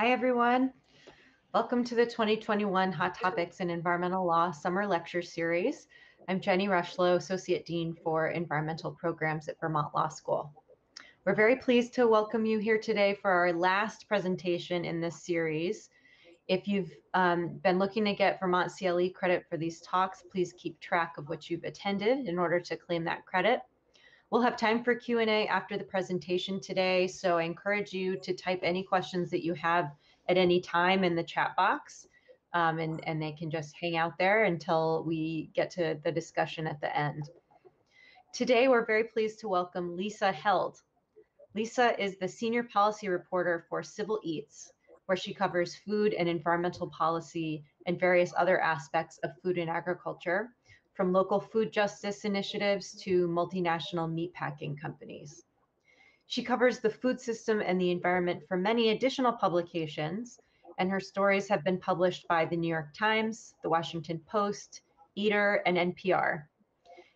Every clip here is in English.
Hi, everyone. Welcome to the 2021 Hot Topics in Environmental Law Summer Lecture Series. I'm Jenny Rushlow, Associate Dean for Environmental Programs at Vermont Law School. We're very pleased to welcome you here today for our last presentation in this series. If you've um, been looking to get Vermont CLE credit for these talks, please keep track of what you've attended in order to claim that credit. We'll have time for Q&A after the presentation today, so I encourage you to type any questions that you have at any time in the chat box, um, and, and they can just hang out there until we get to the discussion at the end. Today, we're very pleased to welcome Lisa Held. Lisa is the Senior Policy Reporter for Civil Eats, where she covers food and environmental policy and various other aspects of food and agriculture from local food justice initiatives to multinational meatpacking companies. She covers the food system and the environment for many additional publications, and her stories have been published by the New York Times, the Washington Post, Eater, and NPR.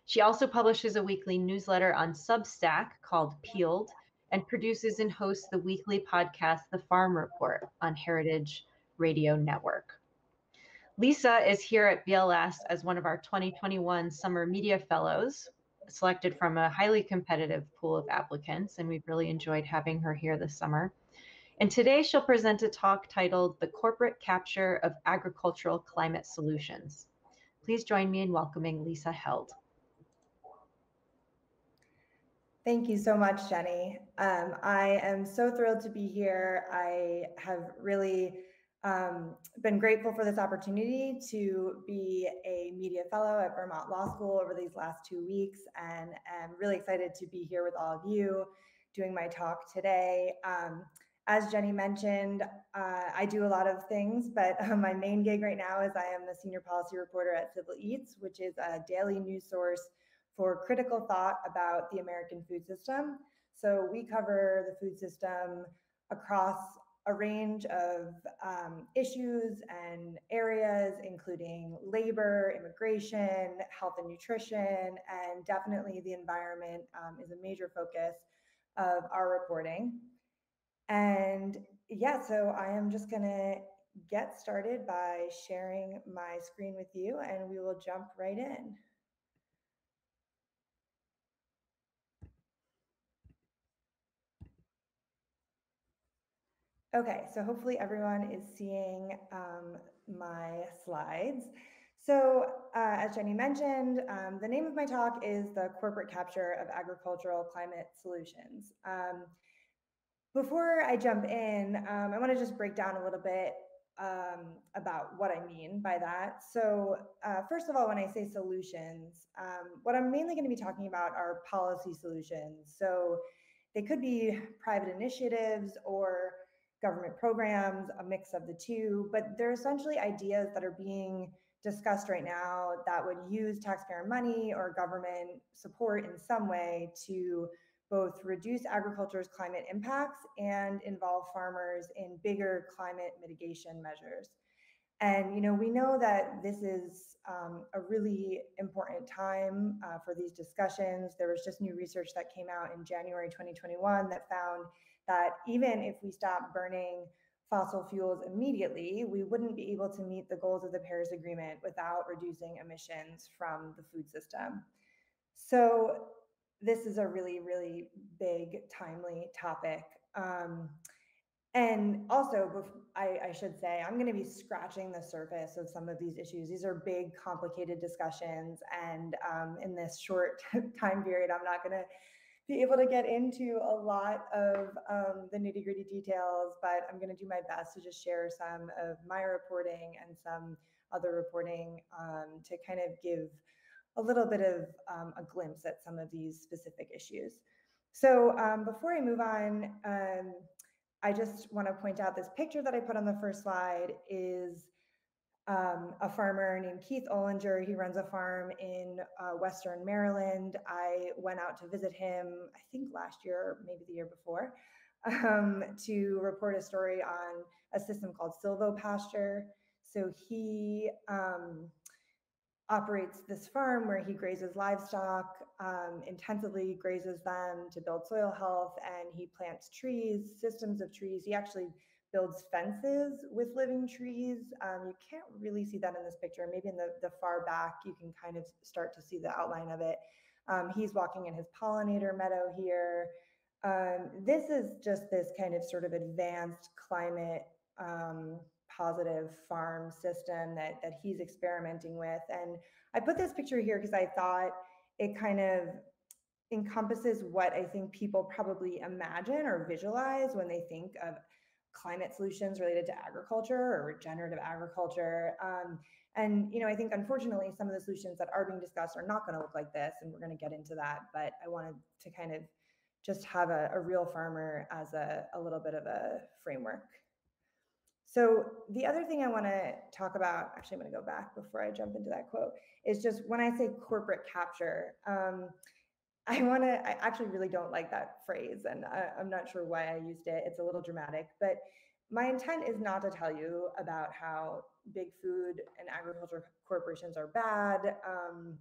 She also publishes a weekly newsletter on Substack called Peeled and produces and hosts the weekly podcast, The Farm Report, on Heritage Radio Network. Lisa is here at VLS as one of our 2021 Summer Media Fellows, selected from a highly competitive pool of applicants, and we've really enjoyed having her here this summer. And today she'll present a talk titled The Corporate Capture of Agricultural Climate Solutions. Please join me in welcoming Lisa Held. Thank you so much, Jenny. Um, I am so thrilled to be here. I have really um, been grateful for this opportunity to be a media fellow at Vermont Law School over these last two weeks, and am really excited to be here with all of you doing my talk today. Um, as Jenny mentioned, uh, I do a lot of things, but uh, my main gig right now is I am the senior policy reporter at Civil Eats, which is a daily news source for critical thought about the American food system. So we cover the food system across a range of um, issues and areas, including labor, immigration, health and nutrition, and definitely the environment um, is a major focus of our reporting. And yeah, so I am just going to get started by sharing my screen with you, and we will jump right in. Okay, so hopefully everyone is seeing um, my slides. So uh, as Jenny mentioned, um, the name of my talk is the corporate capture of agricultural climate solutions. Um, before I jump in, um, I wanna just break down a little bit um, about what I mean by that. So uh, first of all, when I say solutions, um, what I'm mainly gonna be talking about are policy solutions. So they could be private initiatives or government programs, a mix of the two, but they're essentially ideas that are being discussed right now that would use taxpayer money or government support in some way to both reduce agriculture's climate impacts and involve farmers in bigger climate mitigation measures. And you know, we know that this is um, a really important time uh, for these discussions. There was just new research that came out in January 2021 that found that even if we stop burning fossil fuels immediately, we wouldn't be able to meet the goals of the Paris Agreement without reducing emissions from the food system. So this is a really, really big, timely topic. Um, and also, I, I, should say, I'm going to be scratching the surface of some of these issues. These are big, complicated discussions. And um, in this short time period, I'm not going to be able to get into a lot of um, the nitty gritty details, but I'm going to do my best to just share some of my reporting and some other reporting um, to kind of give a little bit of um, a glimpse at some of these specific issues. So um, before I move on, um, I just want to point out this picture that I put on the first slide is um, a farmer named Keith Ohlinger. He runs a farm in uh, Western Maryland. I went out to visit him, I think last year, maybe the year before, um, to report a story on a system called Silvopasture. So he um, operates this farm where he grazes livestock, um, intensively grazes them to build soil health, and he plants trees, systems of trees. He actually builds fences with living trees. Um, you can't really see that in this picture. Maybe in the, the far back, you can kind of start to see the outline of it. Um, he's walking in his pollinator meadow here. Um, this is just this kind of sort of advanced climate um, positive farm system that, that he's experimenting with. And I put this picture here because I thought it kind of encompasses what I think people probably imagine or visualize when they think of climate solutions related to agriculture or regenerative agriculture. Um, and you know, I think unfortunately some of the solutions that are being discussed are not going to look like this, and we're going to get into that. But I wanted to kind of just have a, a real farmer as a, a little bit of a framework. So the other thing I want to talk about, actually, I'm going to go back before I jump into that quote, is just when I say corporate capture. Um, I want to, I actually really don't like that phrase, and I, I'm not sure why I used it. It's a little dramatic, but my intent is not to tell you about how big food and agriculture corporations are bad um,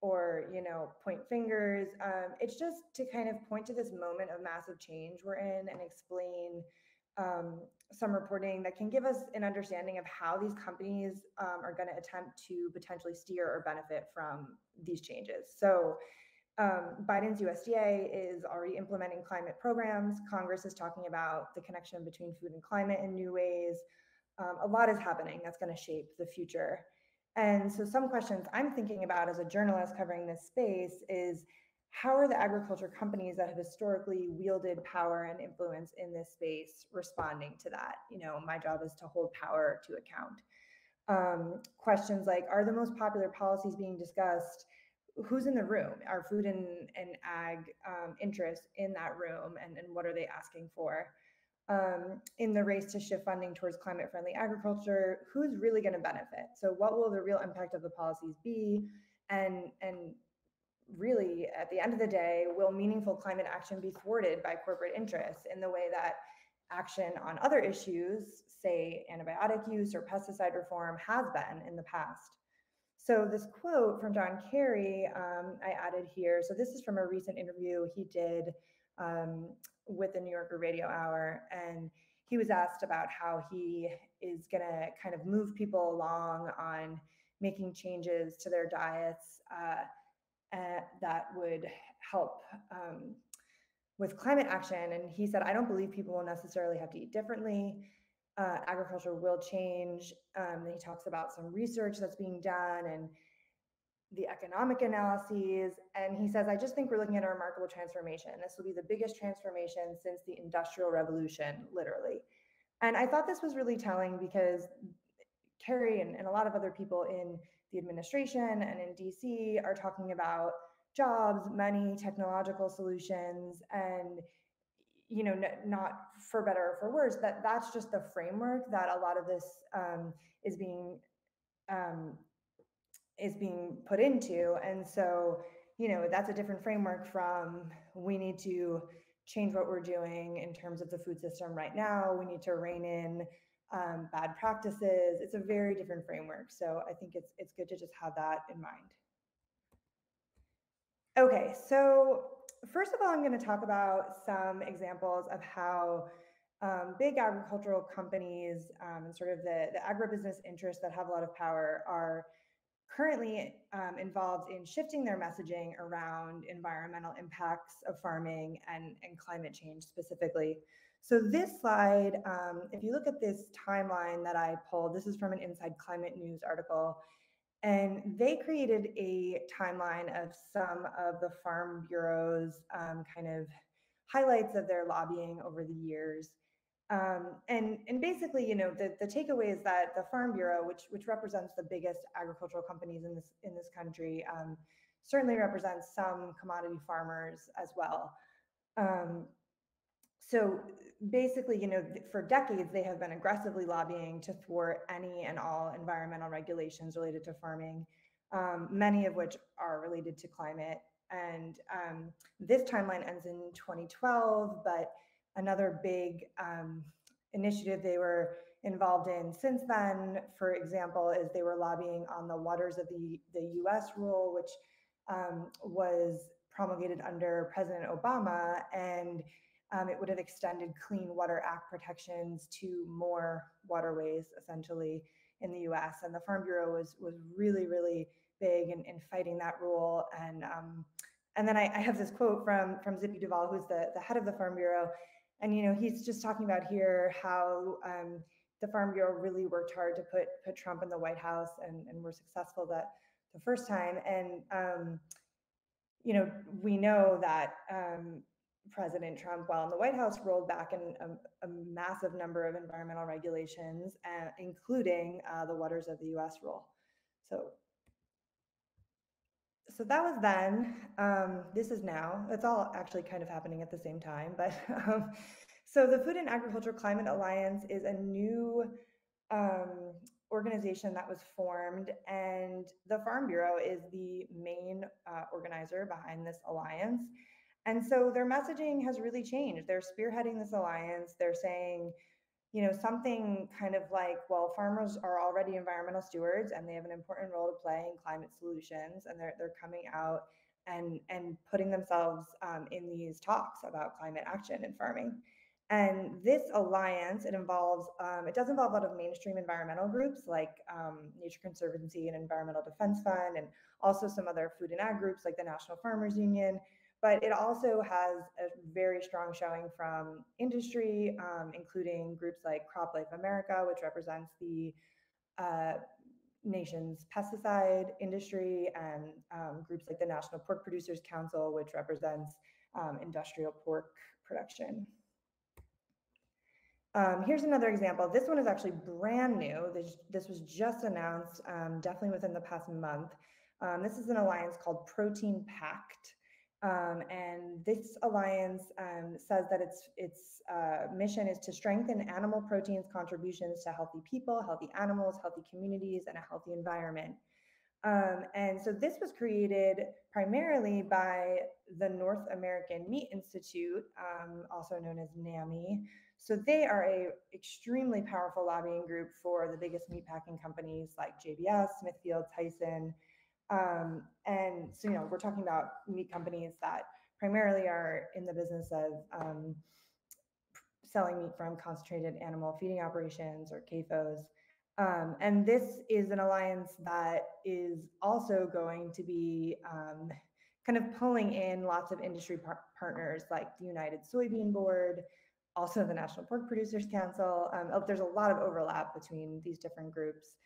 or you know point fingers um, it's just to kind of point to this moment of massive change we're in and explain um, some reporting that can give us an understanding of how these companies um, are going to attempt to potentially steer or benefit from these changes so um, Biden's USDA is already implementing climate programs. Congress is talking about the connection between food and climate in new ways. Um, a lot is happening that's going to shape the future. And so, some questions I'm thinking about as a journalist covering this space is how are the agriculture companies that have historically wielded power and influence in this space responding to that? You know, my job is to hold power to account. Um, questions like Are the most popular policies being discussed? Who's in the room? Are food and, and ag um, interests in that room and, and what are they asking for? Um, in the race to shift funding towards climate friendly agriculture who's really going to benefit? So what will the real impact of the policies be? And and really at the end of the day will meaningful climate action be thwarted by corporate interests in the way that action on other issues say antibiotic use or pesticide reform has been in the past so this quote from John Kerry, um, I added here. So this is from a recent interview he did um, with the New Yorker Radio Hour, and he was asked about how he is going to kind of move people along on making changes to their diets uh, uh, that would help um, with climate action. And he said, I don't believe people will necessarily have to eat differently uh, agriculture will change. Um, he talks about some research that's being done and the economic analyses. And he says, I just think we're looking at a remarkable transformation. This will be the biggest transformation since the Industrial Revolution, literally. And I thought this was really telling because Kerry and, and a lot of other people in the administration and in DC are talking about jobs, money, technological solutions, and you know, n- not for better or for worse, that that's just the framework that a lot of this um, is being um, is being put into. And so, you know, that's a different framework from we need to change what we're doing in terms of the food system right now. We need to rein in um, bad practices. It's a very different framework. So I think it's it's good to just have that in mind. Okay, so first of all, I'm going to talk about some examples of how um, big agricultural companies um, and sort of the, the agribusiness interests that have a lot of power are currently um, involved in shifting their messaging around environmental impacts of farming and, and climate change specifically. So this slide, um, if you look at this timeline that I pulled, this is from an Inside Climate News article. And they created a timeline of some of the Farm Bureau's um, kind of highlights of their lobbying over the years. Um, and, and basically, you know, the, the takeaway is that the Farm Bureau, which, which represents the biggest agricultural companies in this, in this country, um, certainly represents some commodity farmers as well. Um, so basically, you know, for decades, they have been aggressively lobbying to thwart any and all environmental regulations related to farming, um, many of which are related to climate. And um, this timeline ends in 2012, but another big um, initiative they were involved in since then, for example, is they were lobbying on the Waters of the, the US rule, which um, was promulgated under President Obama. And um, it would have extended Clean Water Act protections to more waterways, essentially, in the U.S. And the Farm Bureau was was really, really big in, in fighting that rule. And um, and then I, I, have this quote from from Zippy Duvall, who's the the head of the Farm Bureau, and you know he's just talking about here how um, the Farm Bureau really worked hard to put put Trump in the White House, and and were successful that the first time. And um, you know we know that um, President Trump, while in the White House, rolled back in a, a massive number of environmental regulations, uh, including uh, the Waters of the U.S. rule. So, so that was then. Um, this is now. It's all actually kind of happening at the same time. But um, so the Food and Agriculture Climate Alliance is a new um, organization that was formed, and the Farm Bureau is the main uh, organizer behind this alliance. And so their messaging has really changed. They're spearheading this alliance. They're saying, you know, something kind of like, well, farmers are already environmental stewards and they have an important role to play in climate solutions. And they're, they're coming out and, and putting themselves um, in these talks about climate action in farming. And this alliance, it involves, um, it does involve a lot of mainstream environmental groups like um, Nature Conservancy and Environmental Defense Fund, and also some other food and ag groups like the National Farmers Union, but it also has a very strong showing from industry, um, including groups like CropLife America, which represents the uh, nation's pesticide industry, and um, groups like the National Pork Producers Council, which represents um, industrial pork production. Um, here's another example. This one is actually brand new. This, this was just announced, um, definitely within the past month. Um, this is an alliance called Protein Pact. Um, and this alliance um, says that its its uh, mission is to strengthen animal proteins contributions to healthy people, healthy animals, healthy communities, and a healthy environment. Um, and so this was created primarily by the North American Meat Institute, um, also known as NAMI. So they are a extremely powerful lobbying group for the biggest meatpacking companies like JBS, Smithfield, Tyson, um, and so, you know, we're talking about meat companies that primarily are in the business of um, selling meat from concentrated animal feeding operations or CAFOs. Um, and this is an alliance that is also going to be um, kind of pulling in lots of industry par partners like the United Soybean Board, also the National Pork Producers Council. Um, oh, there's a lot of overlap between these different groups.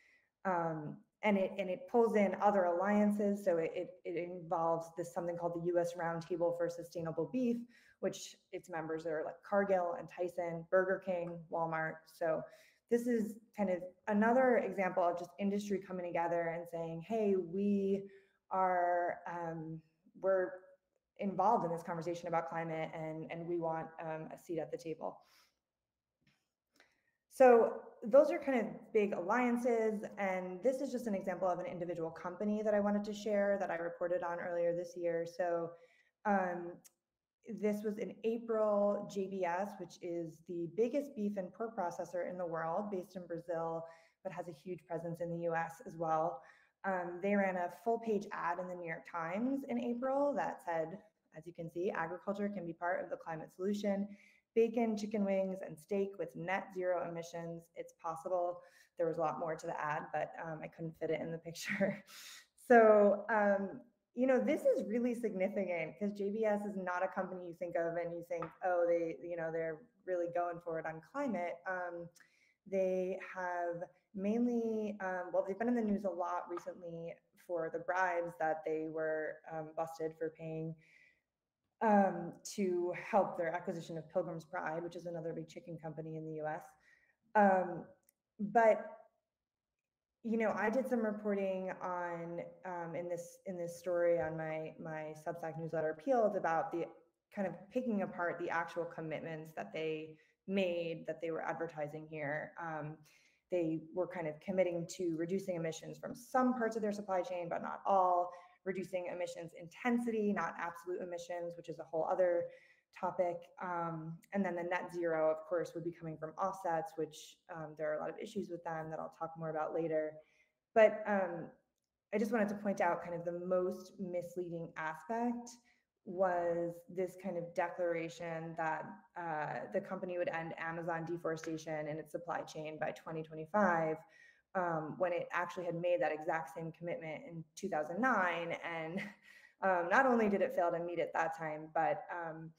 Um, and it and it pulls in other alliances. So it, it, it involves this something called the U.S. Roundtable for Sustainable Beef, which its members are like Cargill and Tyson, Burger King, Walmart. So this is kind of another example of just industry coming together and saying, hey, we are um, we're involved in this conversation about climate and and we want um, a seat at the table. So those are kind of big alliances. And this is just an example of an individual company that I wanted to share that I reported on earlier this year. So um, this was in April, JBS, which is the biggest beef and pork processor in the world based in Brazil, but has a huge presence in the US as well. Um, they ran a full page ad in the New York Times in April that said, as you can see, agriculture can be part of the climate solution bacon, chicken wings, and steak with net zero emissions. It's possible. There was a lot more to the ad, but um, I couldn't fit it in the picture. so, um, you know, this is really significant because JBS is not a company you think of and you think, oh, they, you know, they're really going for it on climate. Um, they have mainly, um, well, they've been in the news a lot recently for the bribes that they were um, busted for paying um, to help their acquisition of Pilgrim's Pride, which is another big chicken company in the US. Um, but you know, I did some reporting on um, in this in this story on my my Substack newsletter Peeled about the kind of picking apart the actual commitments that they made that they were advertising here. Um, they were kind of committing to reducing emissions from some parts of their supply chain, but not all reducing emissions intensity, not absolute emissions, which is a whole other topic. Um, and then the net zero, of course, would be coming from offsets, which um, there are a lot of issues with them that I'll talk more about later. But um, I just wanted to point out kind of the most misleading aspect was this kind of declaration that uh, the company would end Amazon deforestation in its supply chain by 2025, um, when it actually had made that exact same commitment in 2009. And um, not only did it fail to meet it that time, but um,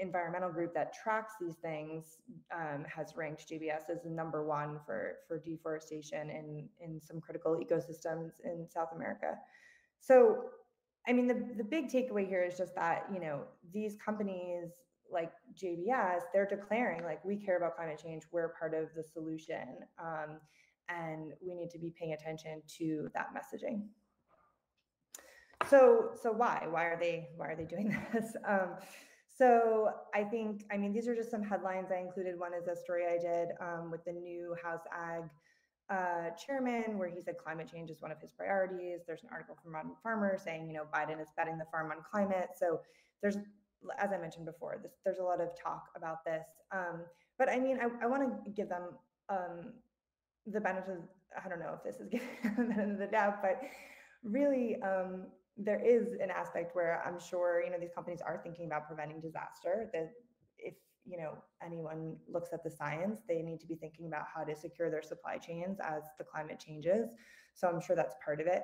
environmental group that tracks these things um, has ranked JBS as the number one for for deforestation in in some critical ecosystems in South America. So, I mean, the the big takeaway here is just that you know these companies like JBS, they're declaring like we care about climate change, we're part of the solution, um, and we need to be paying attention to that messaging. So, so why? Why are they? Why are they doing this? Um, so I think, I mean, these are just some headlines I included. One is a story I did um, with the new House Ag uh, chairman, where he said climate change is one of his priorities. There's an article from Modern Farmer saying, you know, Biden is betting the farm on climate. So there's, as I mentioned before, this, there's a lot of talk about this. Um, but I mean, I, I want to give them um, the benefit. Of, I don't know if this is them the of the doubt, but really, um, there is an aspect where I'm sure you know these companies are thinking about preventing disaster. That if you know anyone looks at the science, they need to be thinking about how to secure their supply chains as the climate changes. So I'm sure that's part of it.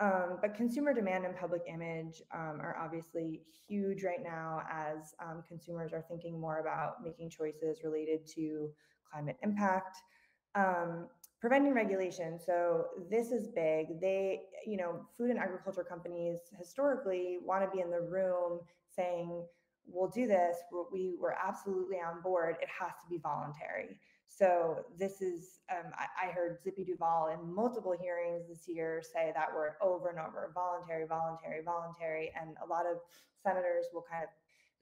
Um, but consumer demand and public image um, are obviously huge right now as um, consumers are thinking more about making choices related to climate impact. Preventing regulation. So this is big. They you know food and agriculture companies historically want to be in the room saying we'll do this. We were absolutely on board. It has to be voluntary. So this is um, I, I heard zippy duvall in multiple hearings this year say that word over and over voluntary voluntary voluntary and a lot of senators will kind of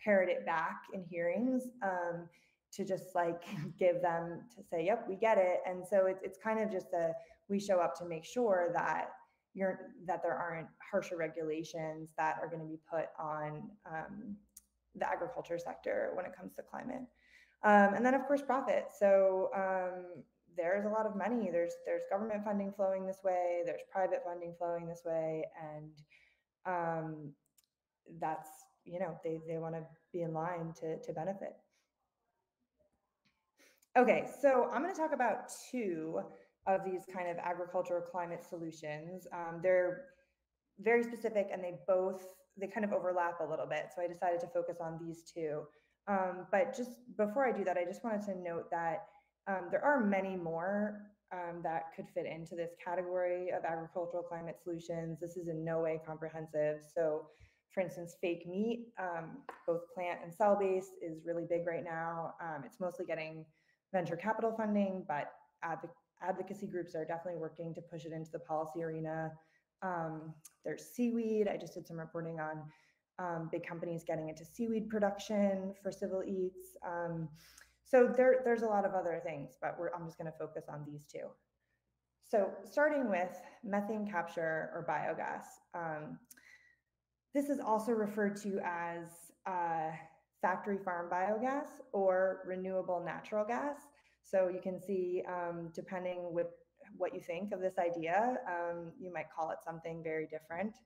parrot it back in hearings. Um, to just like give them to say, yep, we get it. And so it's it's kind of just a we show up to make sure that you're that there aren't harsher regulations that are going to be put on um, the agriculture sector when it comes to climate. Um, and then of course profit. So um, there's a lot of money. There's there's government funding flowing this way. There's private funding flowing this way, and um, that's you know they they want to be in line to to benefit. Okay, so I'm going to talk about two of these kind of agricultural climate solutions. Um, they're very specific and they both they kind of overlap a little bit. So I decided to focus on these two. Um, but just before I do that, I just wanted to note that um, there are many more um, that could fit into this category of agricultural climate solutions. This is in no way comprehensive. So, for instance, fake meat, um, both plant and cell based, is really big right now. Um, it's mostly getting venture capital funding, but adv- advocacy groups are definitely working to push it into the policy arena. Um, there's seaweed. I just did some reporting on um, big companies getting into seaweed production for civil eats. Um, so there, there's a lot of other things, but I'm just going to focus on these two. So starting with methane capture or biogas. Um, this is also referred to as uh, factory farm biogas or renewable natural gas. So you can see, um, depending with what you think of this idea, um, you might call it something very different.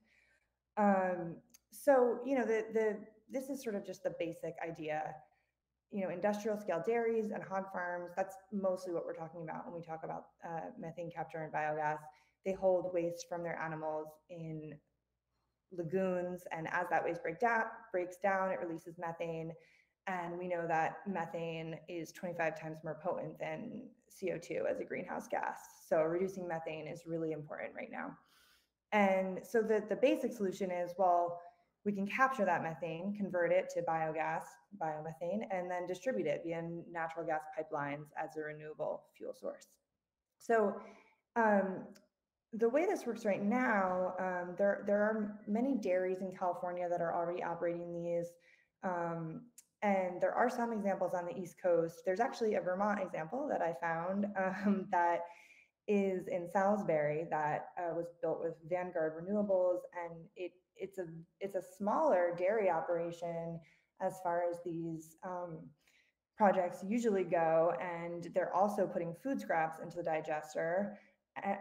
Um, so you know, the the this is sort of just the basic idea. You know, industrial scale dairies and hog farms. That's mostly what we're talking about when we talk about uh, methane capture and biogas. They hold waste from their animals in lagoons. And as that waste break down, breaks down, it releases methane. And we know that methane is 25 times more potent than CO2 as a greenhouse gas. So reducing methane is really important right now. And so the, the basic solution is well, we can capture that methane, convert it to biogas, biomethane, and then distribute it via natural gas pipelines as a renewable fuel source. So um, the way this works right now, um, there there are many dairies in California that are already operating these, um, and there are some examples on the East Coast. There's actually a Vermont example that I found um, that is in Salisbury that uh, was built with Vanguard Renewables, and it it's a it's a smaller dairy operation as far as these um, projects usually go, and they're also putting food scraps into the digester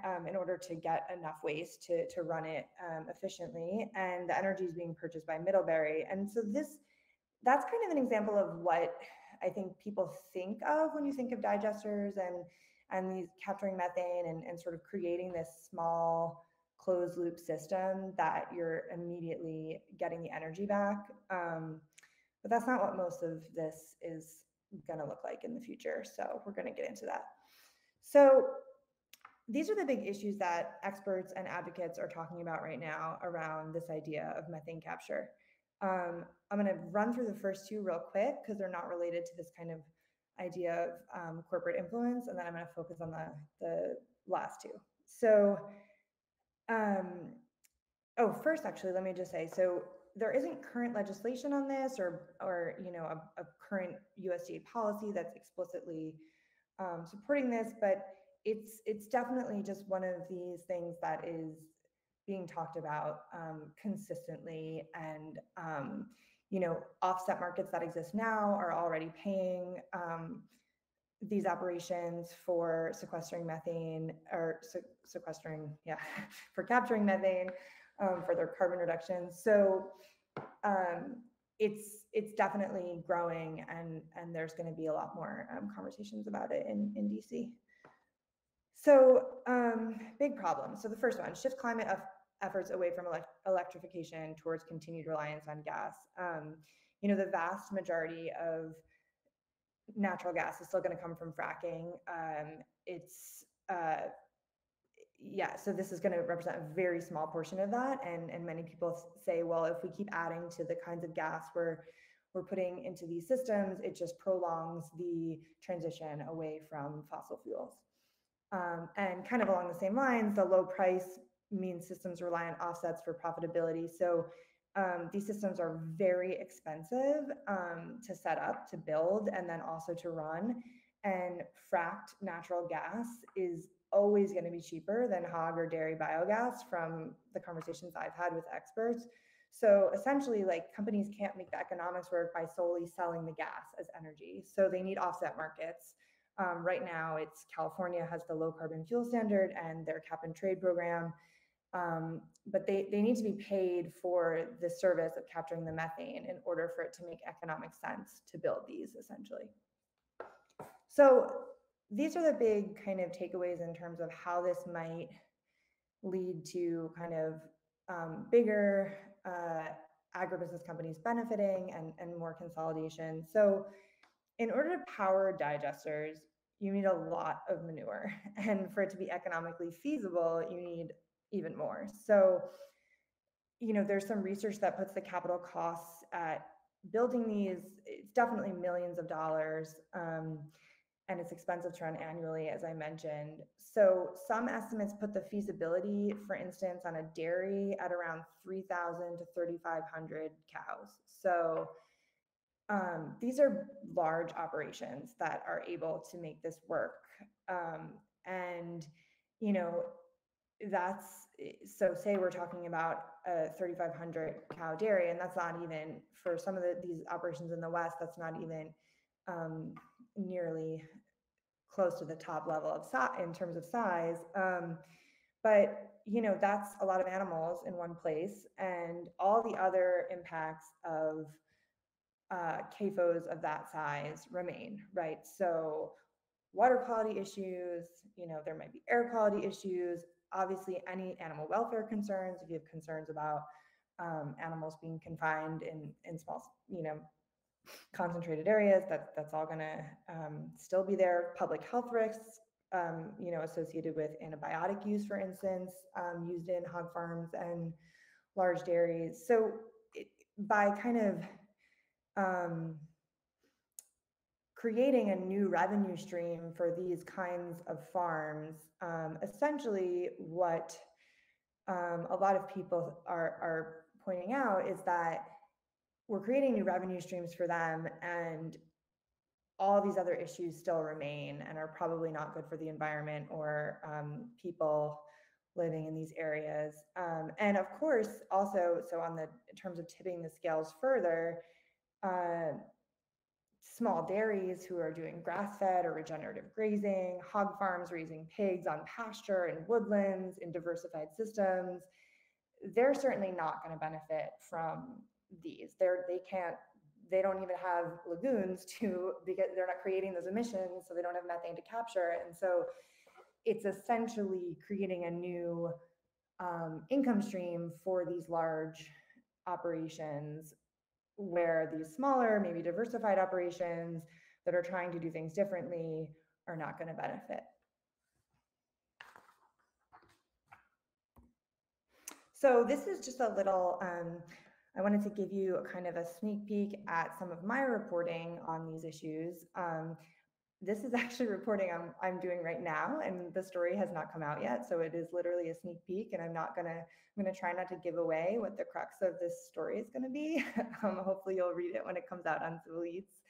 um, in order to get enough waste to, to run it um, efficiently. And the energy is being purchased by Middlebury. And so this, that's kind of an example of what I think people think of when you think of digesters and, and these capturing methane and, and sort of creating this small closed loop system that you're immediately getting the energy back. Um, but that's not what most of this is going to look like in the future. So we're going to get into that. So these are the big issues that experts and advocates are talking about right now around this idea of methane capture. Um, I'm going to run through the first two real quick because they're not related to this kind of idea of um, corporate influence, and then I'm going to focus on the, the last two. So, um, oh, first, actually, let me just say, so there isn't current legislation on this or, or you know, a, a current USDA policy that's explicitly um, supporting this, but it's it's definitely just one of these things that is being talked about um, consistently and um, you know offset markets that exist now are already paying um, these operations for sequestering methane or se- sequestering yeah for capturing methane um, for their carbon reductions so um, it's it's definitely growing and and there's going to be a lot more um, conversations about it in in dc so um, big problem. So the first one, shift climate efforts away from elect- electrification towards continued reliance on gas. Um, you know, the vast majority of natural gas is still going to come from fracking. Um, it's uh, yeah, so this is going to represent a very small portion of that, and and many people say, well, if we keep adding to the kinds of gas we're we're putting into these systems, it just prolongs the transition away from fossil fuels. Um, and kind of along the same lines, the low price means systems rely on offsets for profitability. So um, these systems are very expensive um, to set up, to build, and then also to run. And fracked natural gas is always going to be cheaper than hog or dairy biogas from the conversations I've had with experts. So essentially, like companies can't make the economics work by solely selling the gas as energy. So they need offset markets. Um, right now, it's California has the low carbon fuel standard and their cap and trade program. Um, but they, they need to be paid for the service of capturing the methane in order for it to make economic sense to build these essentially. So these are the big kind of takeaways in terms of how this might lead to kind of um, bigger uh, agribusiness companies benefiting and, and more consolidation. So in order to power digesters, you need a lot of manure. And for it to be economically feasible, you need even more. So, you know, there's some research that puts the capital costs at building these, it's definitely millions of dollars. Um, and it's expensive to run annually, as I mentioned. So some estimates put the feasibility, for instance, on a dairy at around 3,000 to 3,500 cows. So um, these are large operations that are able to make this work. Um, and, you know, that's so say we're talking about a 3,500 cow dairy, and that's not even for some of the, these operations in the West, that's not even um, nearly close to the top level of size in terms of size. Um, but you know that's a lot of animals in one place, and all the other impacts of uh, CAFOs of that size remain, right? So water quality issues, you know, there might be air quality issues, obviously any animal welfare concerns, if you have concerns about um, animals being confined in, in small, you know, concentrated areas, that, that's all gonna um, still be there. Public health risks, um, you know, associated with antibiotic use, for instance, um, used in hog farms and large dairies. So it, by kind of um, creating a new revenue stream for these kinds of farms, um, essentially what um, a lot of people are, are pointing out is that we're creating new revenue streams for them and all these other issues still remain and are probably not good for the environment or um, people living in these areas. Um, and of course, also, so on the in terms of tipping the scales further, uh, small dairies who are doing grass fed or regenerative grazing, hog farms raising pigs on pasture and woodlands in diversified systems, they're certainly not going to benefit from these. They're, they can't, they don't even have lagoons to, because they're not creating those emissions, so they don't have methane to capture. And so it's essentially creating a new um, income stream for these large operations where these smaller, maybe diversified operations that are trying to do things differently are not going to benefit. So this is just a little, um, I wanted to give you a kind of a sneak peek at some of my reporting on these issues. Um, this is actually reporting I'm, I'm doing right now and the story has not come out yet. So it is literally a sneak peek and I'm not gonna, I'm gonna try not to give away what the crux of this story is gonna be. um, hopefully you'll read it when it comes out on Civil Eats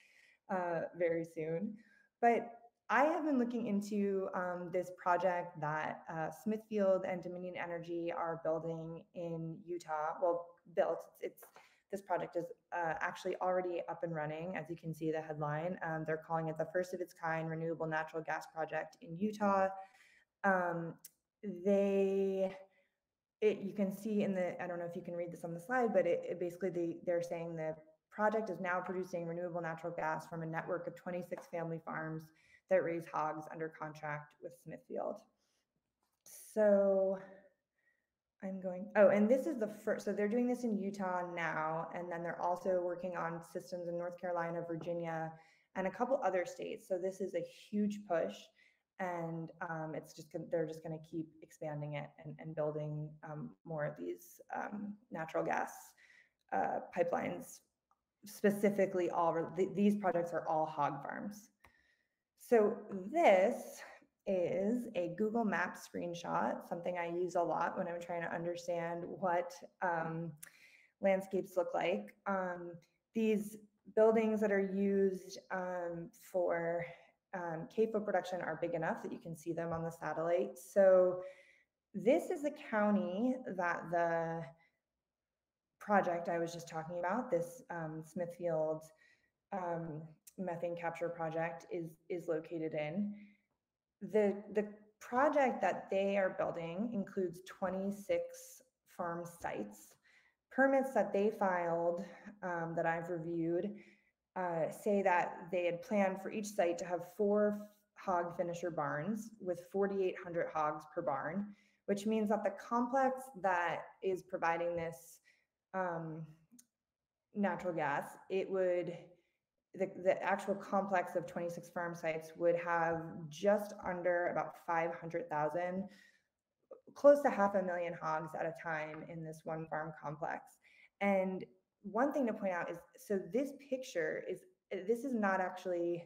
uh, very soon. But I have been looking into um, this project that uh, Smithfield and Dominion Energy are building in Utah. Well, built, it's, this project is uh, actually already up and running. As you can see the headline, um, they're calling it the first of its kind renewable natural gas project in Utah. Um, they, it, you can see in the, I don't know if you can read this on the slide, but it, it basically they, they're saying the project is now producing renewable natural gas from a network of 26 family farms that raise hogs under contract with Smithfield. So I'm going, oh, and this is the first, so they're doing this in Utah now, and then they're also working on systems in North Carolina, Virginia, and a couple other states. So this is a huge push, and um, it's just they're just going to keep expanding it and, and building um, more of these um, natural gas uh, pipelines. Specifically, all th these projects are all hog farms. So this is a Google Maps screenshot, something I use a lot when I'm trying to understand what um, landscapes look like. Um, these buildings that are used um, for um, CAFO production are big enough that you can see them on the satellite. So this is the county that the project I was just talking about, this um, Smithfield um, methane capture project is, is located in the the project that they are building includes 26 farm sites. Permits that they filed um, that I've reviewed uh, say that they had planned for each site to have four hog finisher barns with 4,800 hogs per barn, which means that the complex that is providing this um, natural gas, it would the, the actual complex of 26 farm sites would have just under about 500,000, close to half a million hogs at a time in this one farm complex. And one thing to point out is so this picture is this is not actually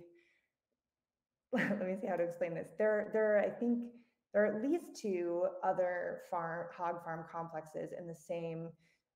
let me see how to explain this. There, there, I think there are at least two other farm hog farm complexes in the same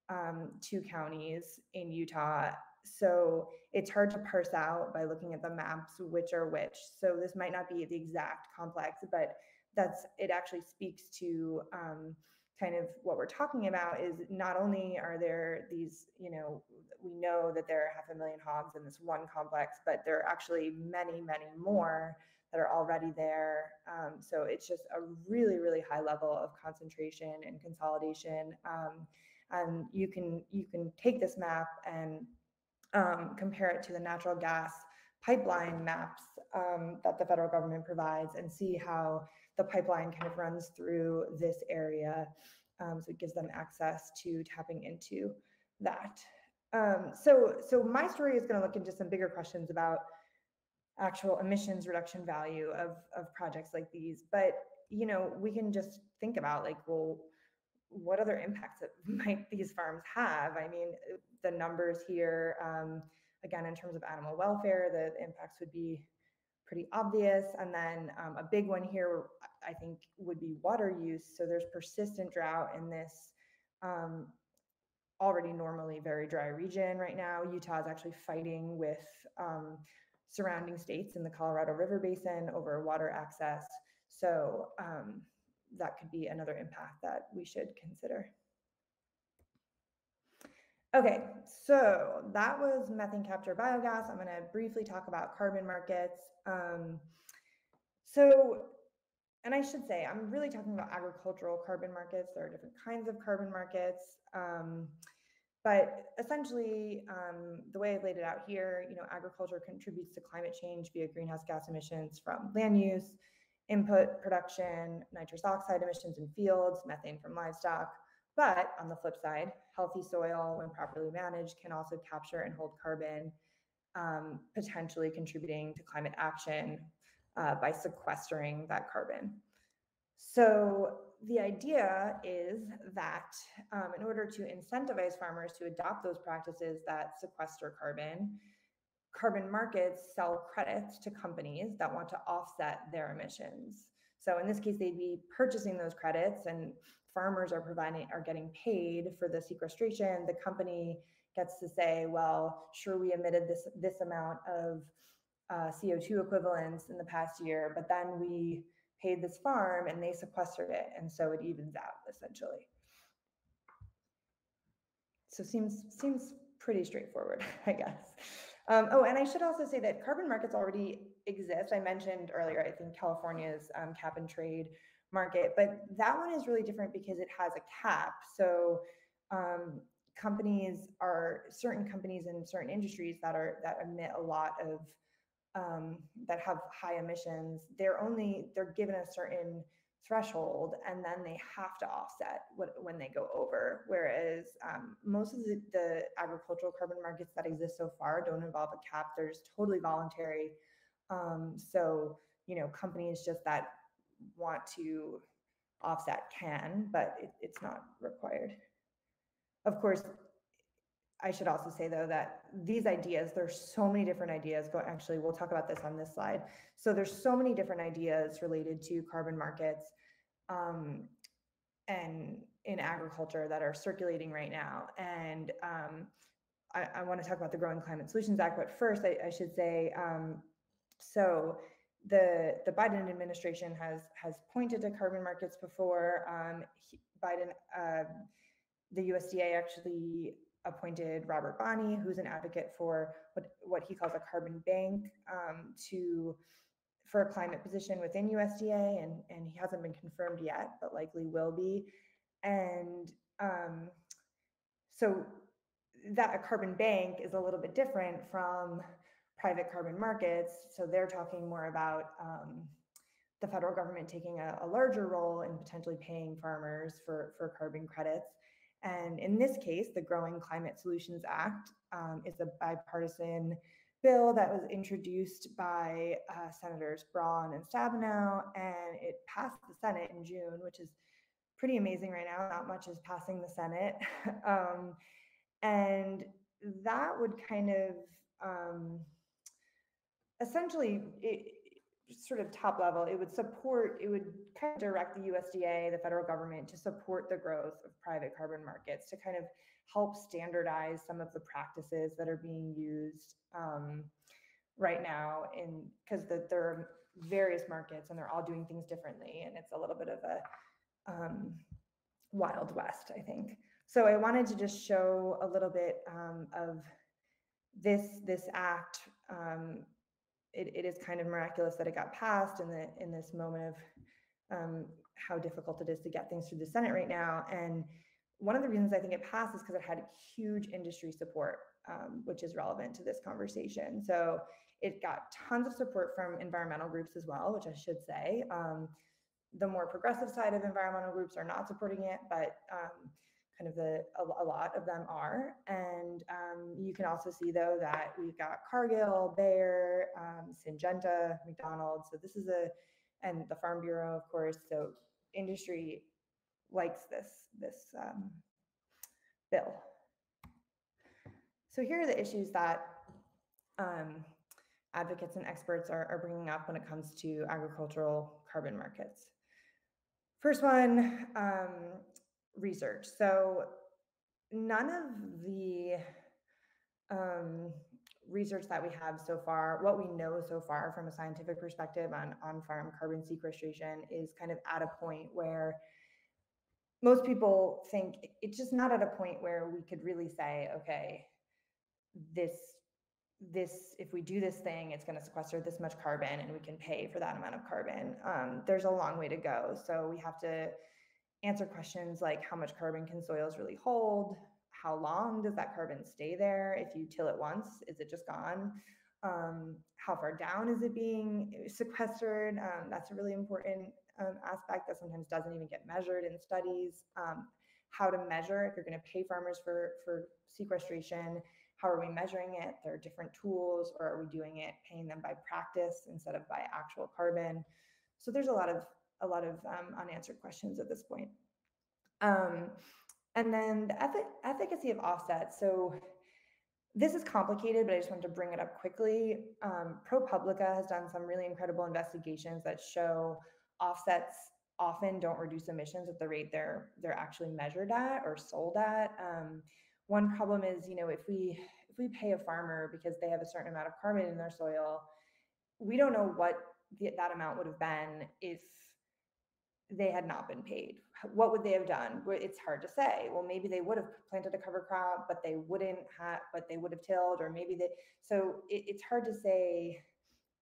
um, two counties in Utah so it's hard to parse out by looking at the maps which are which. So this might not be the exact complex, but that's it actually speaks to um, kind of what we're talking about is not only are there these, you know, we know that there are half a million hogs in this one complex, but there are actually many, many more that are already there. Um, so it's just a really, really high level of concentration and consolidation. Um, and you can you can take this map and um, compare it to the natural gas pipeline maps um, that the federal government provides and see how the pipeline kind of runs through this area. Um, so it gives them access to tapping into that. Um, so, so my story is going to look into some bigger questions about actual emissions reduction value of, of projects like these. But, you know, we can just think about like, well, what other impacts might these farms have? I mean, the numbers here, um, again, in terms of animal welfare, the impacts would be pretty obvious. And then um, a big one here, I think, would be water use. So there's persistent drought in this um, already normally very dry region right now. Utah is actually fighting with um, surrounding states in the Colorado River Basin over water access. So um, that could be another impact that we should consider. Okay, so that was methane capture biogas. I'm going to briefly talk about carbon markets. Um, so, and I should say, I'm really talking about agricultural carbon markets. There are different kinds of carbon markets. Um, but essentially, um, the way I've laid it out here, you know, agriculture contributes to climate change via greenhouse gas emissions from land use, input production, nitrous oxide emissions in fields, methane from livestock. But on the flip side, healthy soil, when properly managed, can also capture and hold carbon, um, potentially contributing to climate action uh, by sequestering that carbon. So the idea is that um, in order to incentivize farmers to adopt those practices that sequester carbon, carbon markets sell credits to companies that want to offset their emissions. So in this case, they'd be purchasing those credits and farmers are providing are getting paid for the sequestration. The company gets to say, well, sure, we emitted this this amount of uh, CO2 equivalents in the past year, but then we paid this farm and they sequestered it. And so it evens out essentially. So seems seems pretty straightforward, I guess. Um, oh, and I should also say that carbon markets already exist. I mentioned earlier, I think California's um, cap and trade market, but that one is really different because it has a cap. So um, companies are certain companies in certain industries that are that emit a lot of um, that have high emissions, they're only they're given a certain threshold and then they have to offset what, when they go over. Whereas um, most of the, the, agricultural carbon markets that exist so far don't involve a cap. There's totally voluntary. Um, so you know, companies just that want to offset can, but it, it's not required. Of course, I should also say though that these ideas, there's so many different ideas. Go actually, we'll talk about this on this slide. So there's so many different ideas related to carbon markets um, and in agriculture that are circulating right now. And um, I, I want to talk about the Growing Climate Solutions Act, but first I, I should say, um, so the the Biden administration has has pointed to carbon markets before. Um, he, Biden, uh, the USDA actually appointed Robert Bonnie, who's an advocate for what, what he calls a carbon bank um, to for a climate position within USDA, and, and he hasn't been confirmed yet, but likely will be. And um, so that a carbon bank is a little bit different from private carbon markets. So they're talking more about um, the federal government taking a, a, larger role in potentially paying farmers for, for carbon credits. And in this case, the Growing Climate Solutions Act um, is a bipartisan bill that was introduced by uh, Senators Braun and Stabenow, and it passed the Senate in June, which is pretty amazing right now. Not much is passing the Senate. um, and that would kind of um, essentially, it, sort of top level, it would support, it would kind of direct the USDA, the federal government to support the growth of private carbon markets to kind of help standardize some of the practices that are being used um, right now in because the, there are various markets and they're all doing things differently and it's a little bit of a um, wild west i think. So i wanted to just show a little bit um, of this this act um, it, it is kind of miraculous that it got passed in the in this moment of um, how difficult it is to get things through the Senate right now. And one of the reasons I think it passed is because it had huge industry support, um, which is relevant to this conversation. So it got tons of support from environmental groups as well, which I should say. Um, the more progressive side of environmental groups are not supporting it, but um, kind of the a, a, lot of them are. And um, you can also see though that we've got Cargill, Bayer, um, Syngenta, McDonald's. So this is a, and the Farm Bureau, of course. So industry likes this this um, bill. So here are the issues that um, advocates and experts are, are bringing up when it comes to agricultural carbon markets. First one, um, research. So none of the um, research that we have so far, what we know so far from a scientific perspective on on farm carbon sequestration is kind of at a point where most people think it's just not at a point where we could really say, okay, this this if we do this thing it's going to sequester this much carbon and we can pay for that amount of carbon um, there's a long way to go so we have to answer questions like how much carbon can soils really hold? How long does that carbon stay there? If you till it once is it just gone? Um, how far down is it being sequestered? Um, that's a really important um, aspect that sometimes doesn't even get measured in studies. Um, how to measure if you're going to pay farmers for for sequestration how are we measuring it? There are different tools, or are we doing it paying them by practice instead of by actual carbon? So there's a lot of a lot of um, unanswered questions at this point. Um, and then the efficacy of offsets. So this is complicated, but I just wanted to bring it up quickly. Um, ProPublica has done some really incredible investigations that show offsets often don't reduce emissions at the rate they're they're actually measured at or sold at. Um, one problem is you know if we if we pay a farmer because they have a certain amount of carbon in their soil we don't know what the, that amount would have been if they had not been paid. What would they have done? It's hard to say. Well maybe they would have planted a cover crop but they wouldn't have but they would have tilled or maybe they so it, it's hard to say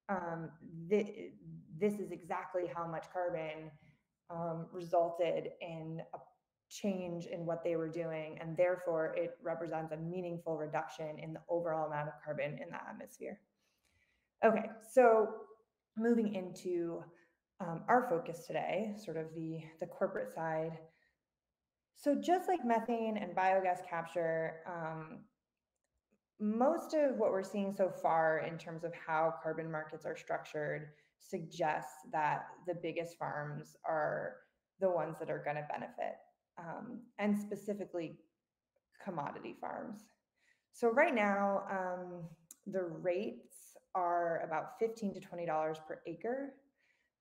um, th- this is exactly how much carbon um, resulted in a change in what they were doing, and therefore it represents a meaningful reduction in the overall amount of carbon in the atmosphere. Okay, so moving into um, our focus today, sort of the, the corporate side. So just like methane and biogas capture, um, most of what we're seeing so far in terms of how carbon markets are structured suggests that the biggest farms are the ones that are going to benefit um, and specifically commodity farms. So right now, um, the rates are about 15 to $20 per acre.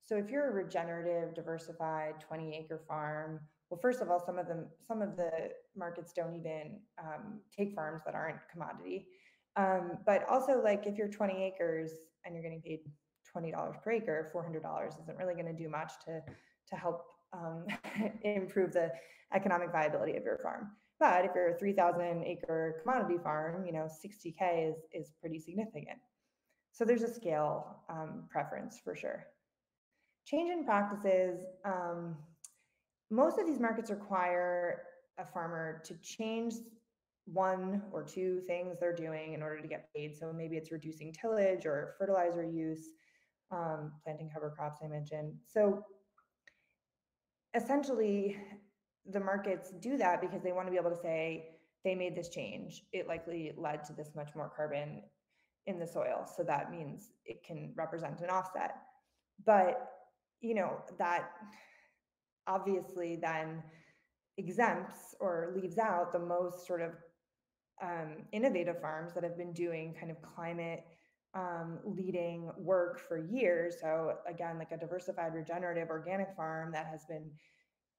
So if you're a regenerative, diversified 20 acre farm, well, first of all, some of them, some of the markets don't even um, take farms that aren't commodity. Um, but also, like if you're 20 acres and you're getting paid $20 per acre, $400 isn't really going to do much to to help um, improve the economic viability of your farm. But if you're a 3,000 acre commodity farm, you know, 60K is, is pretty significant. So there's a scale um, preference for sure. Change in practices. Um, most of these markets require a farmer to change one or two things they're doing in order to get paid. So maybe it's reducing tillage or fertilizer use, um, planting cover crops, I mentioned. So essentially, the markets do that because they want to be able to say they made this change. It likely led to this much more carbon in the soil. So that means it can represent an offset. But, you know, that obviously then exempts or leaves out the most sort of um, innovative farms that have been doing kind of climate um, leading work for years. So again, like a diversified regenerative organic farm that has been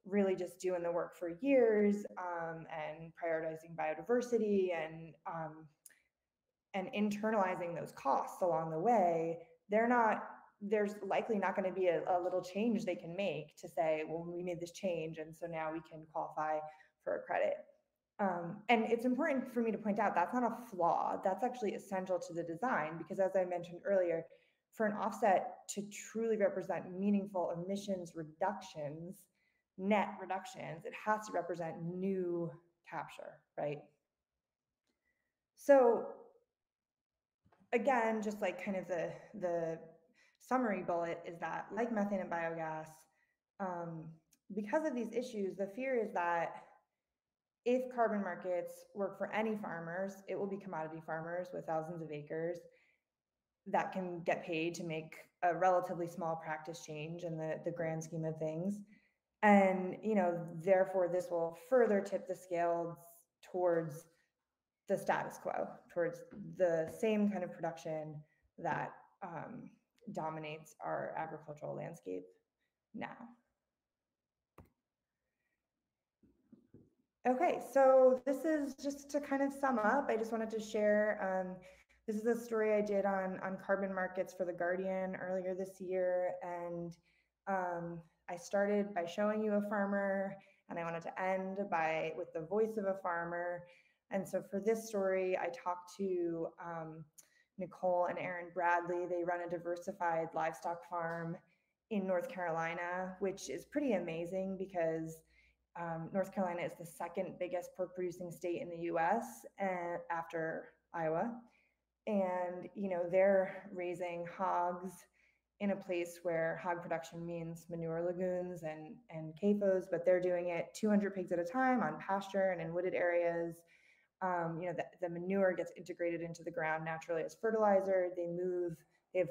really just doing the work for years um, and prioritizing biodiversity and um, and internalizing those costs along the way they're not there's likely not going to be a, a, little change they can make to say well we made this change and so now we can qualify for a credit um, and it's important for me to point out that's not a flaw that's actually essential to the design because as i mentioned earlier for an offset to truly represent meaningful emissions reductions net reductions, it has to represent new capture, right? So again, just like kind of the, the summary bullet is that like methane and biogas, um, because of these issues, the fear is that if carbon markets work for any farmers, it will be commodity farmers with thousands of acres that can get paid to make a relatively small practice change in the, the grand scheme of things. And you know therefore this will further tip the scales towards the status quo towards the same kind of production that um, dominates our agricultural landscape now okay so this is just to kind of sum up i just wanted to share um, this is a story i did on on carbon markets for the guardian earlier this year and um, I started by showing you a farmer And I wanted to end by with the voice of a farmer. And so for this story, I talked to um, Nicole and Aaron Bradley. They run a diversified livestock farm in North Carolina, which is pretty amazing because um, North Carolina is the second biggest pork producing state in the US and, after Iowa. And, you know, they're raising hogs in a place where hog production means manure lagoons and, and CAFOs, but they're doing it 200 pigs at a time on pasture and in wooded areas. Um, you know, the, the manure gets integrated into the ground naturally as fertilizer. They move, they have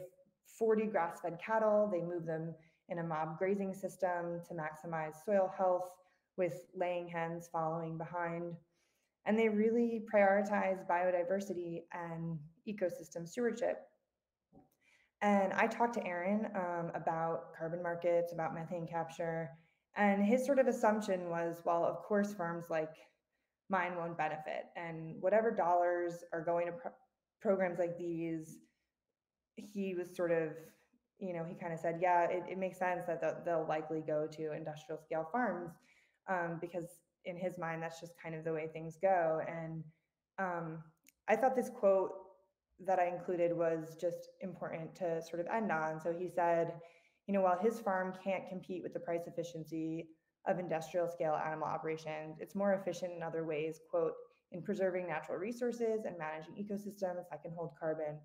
40 grass fed cattle. They move them in a mob grazing system to maximize soil health with laying hens following behind. And they really prioritize biodiversity and ecosystem stewardship. And I talked to Aaron um, about carbon markets, about methane capture, and his sort of assumption was well, of course, farms like mine won't benefit. And whatever dollars are going to pro- programs like these, he was sort of, you know, he kind of said, yeah, it, it makes sense that they'll, they'll, likely go to industrial scale farms um, because in his mind, that's just kind of the way things go. And um, I thought this quote that I included was just important to sort of end on. So he said, you know, while his farm can't compete with the price efficiency of industrial scale animal operations, it's more efficient in other ways, quote, in preserving natural resources and managing ecosystems that can hold carbon.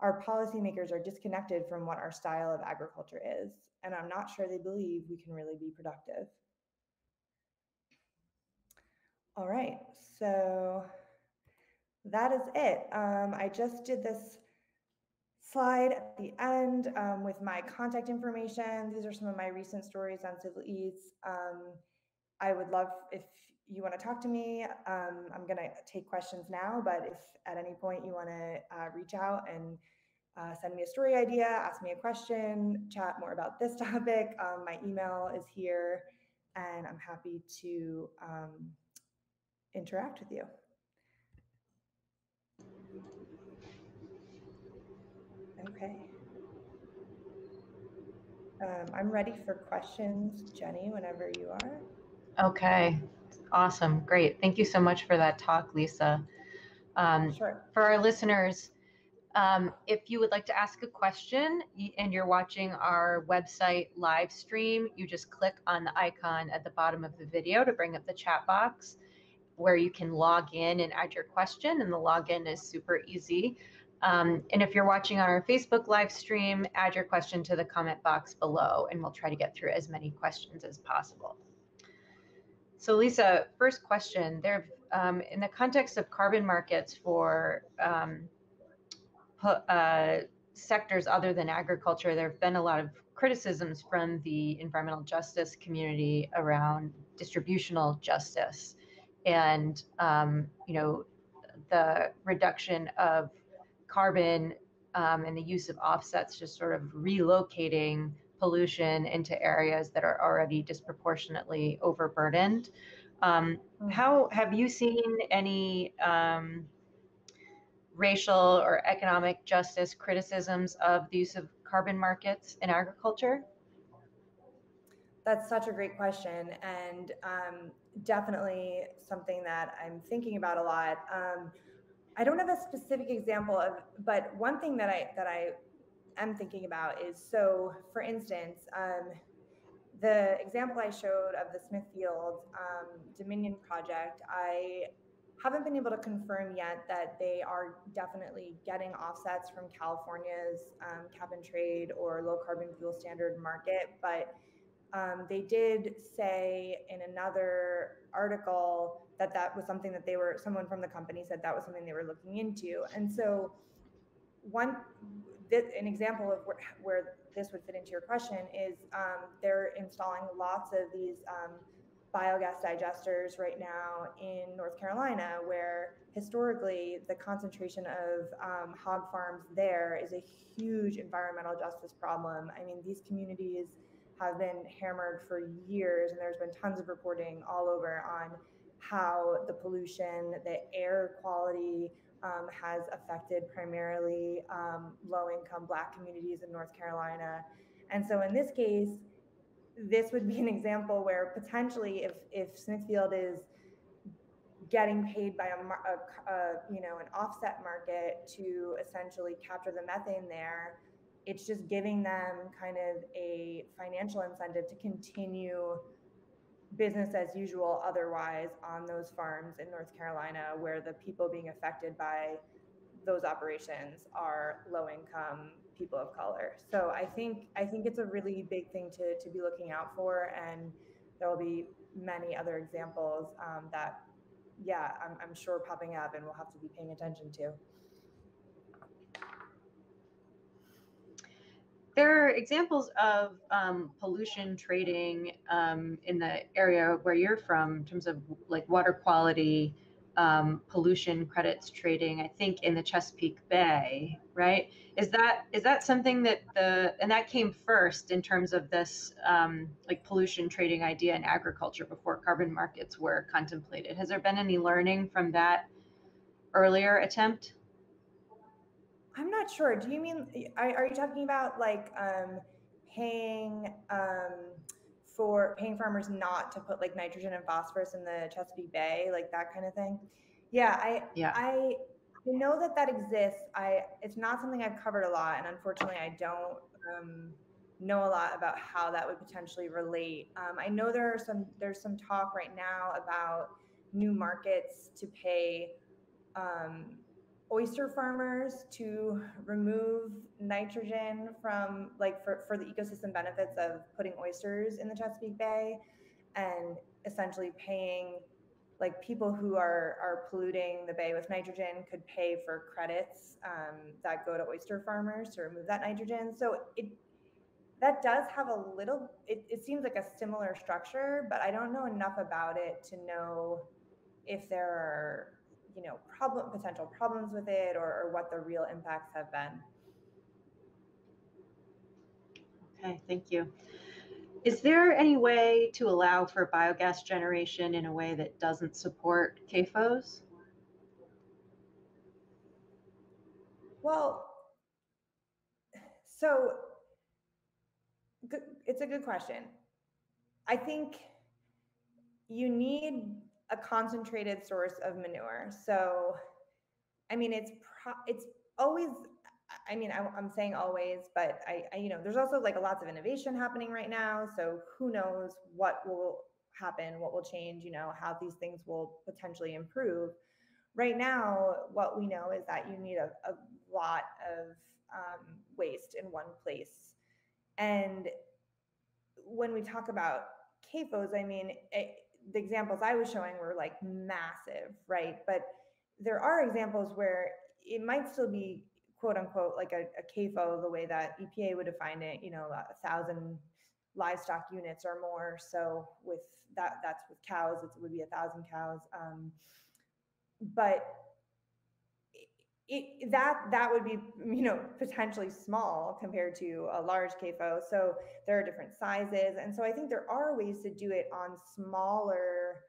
Our policymakers are disconnected from what our style of agriculture is, and I'm not sure they believe we can really be productive. All right, so that is it. Um, I just did this slide at the end um, with my contact information. These are some of my recent stories on civil eats. Um, I would love if you want to talk to me. Um, I'm going to take questions now, but if at any point you want to uh, reach out and uh, send me a story idea, ask me a question, chat more about this topic, um, my email is here, and I'm happy to um, interact with you. Okay. Um, I'm ready for questions, Jenny, whenever you are. Okay, awesome, great. Thank you so much for that talk, Lisa. Um, sure. For our listeners, um, if you would like to ask a question and you're watching our website live stream, you just click on the icon at the bottom of the video to bring up the chat box where you can log in and add your question, and the login is super easy. Um, and if you're watching on our Facebook live stream, add your question to the comment box below, and we'll try to get through as many questions as possible. So Lisa, first question, there, um, in the context of carbon markets for um, uh, sectors other than agriculture, there have been a lot of criticisms from the environmental justice community around distributional justice and um, you know the reduction of carbon um, and the use of offsets just sort of relocating pollution into areas that are already disproportionately overburdened. Um, mm. how have you seen any um, racial or economic justice criticisms of the use of carbon markets in agriculture? That's such a great question, and um, definitely something that I'm thinking about a lot. I don't have a specific example of, but one thing that I that I am thinking about is so. For instance, um, the example I showed of the Smithfield um, Dominion project, I haven't been able to confirm yet that they are definitely getting offsets from California's um, cap and trade or low carbon fuel standard market, but um, they did say in another article that that was something that they were someone from the company said that was something they were looking into and so one this, an example of where, where this would fit into your question is um, they're installing lots of these um, biogas digesters right now in North Carolina, where historically the concentration of um, hog farms there is a huge environmental justice problem. I mean, these communities have been hammered for years, and there's been tons of reporting all over on how the pollution, the air quality um, has affected primarily um, low income Black communities in North Carolina. And so in this case, this would be an example where potentially if if Smithfield is getting paid by a, a, a, you know an offset market to essentially capture the methane there it's just giving them kind of a financial incentive to continue business as usual otherwise on those farms in North Carolina where the people being affected by those operations are low income people of color. So I think I think it's a really big thing to to be looking out for and there will be many other examples um, that yeah, I'm, I'm sure popping up and we'll have to be paying attention to. There are examples of um, pollution trading um, in the area where you're from in terms of like water quality, um, pollution credits trading, I think in the Chesapeake Bay, right? Is that is that something that the and that came first in terms of this um, like pollution trading idea in agriculture before carbon markets were contemplated? Has there been any learning from that earlier attempt? I'm not sure. Do you mean are, are you talking about like um, paying um, for paying farmers not to put like nitrogen and phosphorus in the Chesapeake Bay, like that kind of thing? Yeah, I yeah. I I know that that exists. I it's not something I've covered a lot, and unfortunately, I don't um, know a lot about how that would potentially relate. Um, I know there are some there's some talk right now about new markets to pay um, oyster farmers to remove nitrogen from like for, for the ecosystem benefits of putting oysters in the Chesapeake Bay and essentially paying like people who are are polluting the bay with nitrogen could pay for credits um, that go to oyster farmers to remove that nitrogen. So it that does have a little. It, it seems like a similar structure, but I don't know enough about it to know if there are you know problem potential problems with it or, or what the real impacts have been. Okay, thank you. Is there any way to allow for biogas generation in a way that doesn't support CAFOs? Well, so it's a good question. I think you need a concentrated source of manure. So, I mean, it's pro- it's always I mean, I, am saying always, but I, I, you know, there's also like a lots of innovation happening right now. So who knows what will happen, what will change, you know, how these things will potentially improve. Right now, what we know is that you need a, a lot of um, waste in one place. And when we talk about CAFOs, I mean, it, the examples I was showing were like massive, right? But there are examples where it might still be quote unquote like a, a CAFO the way that EPA would define it, you know, a thousand livestock units or more. So with that, that's with cows, it would be a thousand cows. Um, but it, that that would be you know potentially small compared to a large CAFO. So there are different sizes, and so I think there are ways to do it on smaller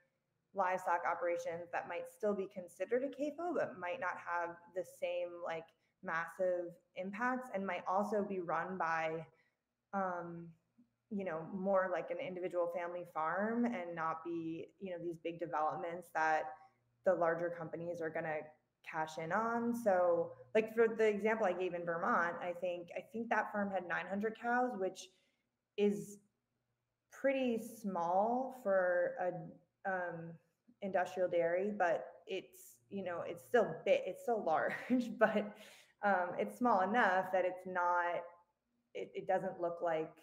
livestock operations that might still be considered a CAFO, but might not have the same like massive impacts and might also be run by um, you know more like an individual family farm and not be you know these big developments that the larger companies are going to cash in on. So like for the example i gave in vermont i think i think that farm had 900 cows which is pretty small for a um, industrial dairy but it's you know it's still big it's still large but um, it's small enough that it's not it, it doesn't look like